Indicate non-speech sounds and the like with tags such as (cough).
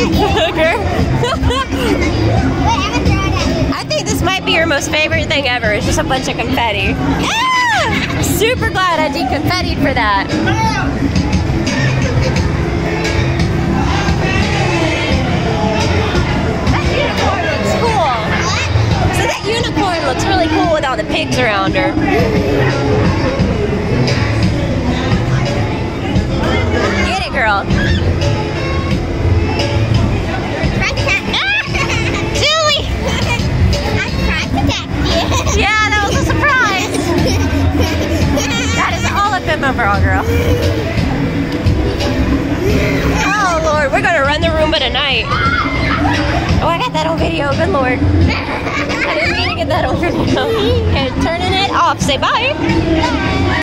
(laughs) I think this might be your most favorite thing ever. It's just a bunch of confetti. Ah! I'm super glad I deconfettied for that. unicorn looks really cool with all the pigs around her. Get it, girl. Is all girl. Oh, Lord. We're to run the Roomba tonight. Oh, I got that on video. Good Lord. I didn't mean to get that on video. Okay, turning it off. Say bye.